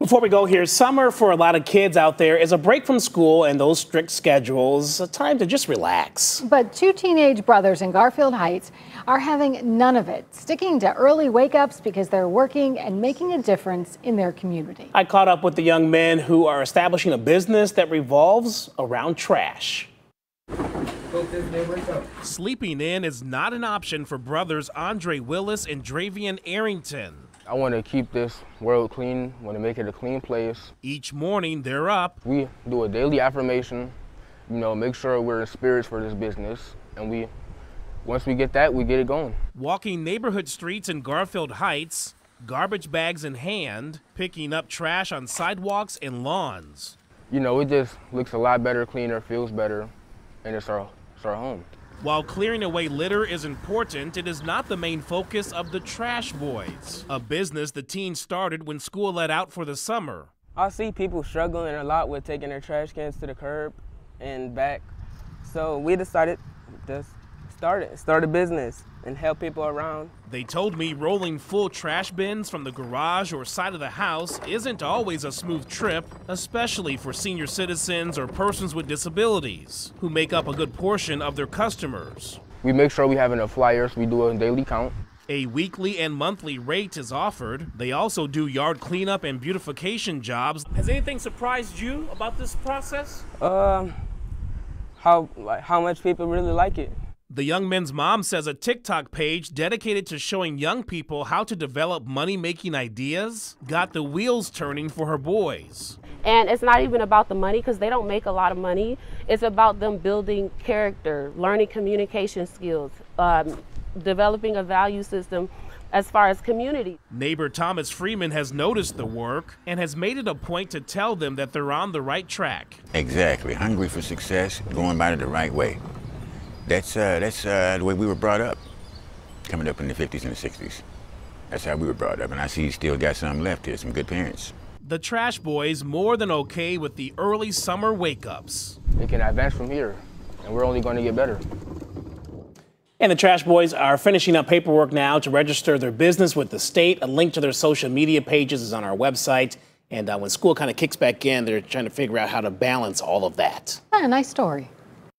Before we go here, summer for a lot of kids out there is a break from school and those strict schedules, a time to just relax. But two teenage brothers in Garfield Heights are having none of it, sticking to early wake ups because they're working and making a difference in their community. I caught up with the young men who are establishing a business that revolves around trash. Sleeping in is not an option for brothers Andre Willis and Drevian Arrington. I want to keep this world clean, want to make it a clean place. Each morning they're up. We do a daily affirmation, you know, make sure we're in spirits for this business. And we, once we get that, we get it going. Walking neighborhood streets in Garfield Heights, garbage bags in hand, picking up trash on sidewalks and lawns. You know, it just looks a lot better, cleaner, feels better, and it's our, it's our home. While clearing away litter is important, it is not the main focus of the Trash Boys, a business the teens started when school let out for the summer. I see people struggling a lot with taking their trash cans to the curb and back. So we decided to start it, start a business and help people around. They told me rolling full trash bins from the garage or side of the house isn't always a smooth trip, especially for senior citizens or persons with disabilities, who make up a good portion of their customers. We make sure we have enough flyers, we do a daily count. A weekly and monthly rate is offered. They also do yard cleanup and beautification jobs. Has anything surprised you about this process? Um, how like how much people really like it. The young men's mom says a TikTok page dedicated to showing young people how to develop money making ideas got the wheels turning for her boys. And it's not even about the money because they don't make a lot of money. It's about them building character, learning communication skills, um, developing a value system as far as community. Neighbor Thomas Freeman has noticed the work and has made it a point to tell them that they're on the right track. Exactly. Hungry for success, going about it the right way. That's, uh, that's uh, the way we were brought up, coming up in the 50s and the 60s. That's how we were brought up, and I see you still got some left here, some good parents. The Trash Boys more than okay with the early summer wake-ups. It can advance from here, and we're only going to get better. And the Trash Boys are finishing up paperwork now to register their business with the state. A link to their social media pages is on our website. And uh, when school kind of kicks back in, they're trying to figure out how to balance all of that. A nice story.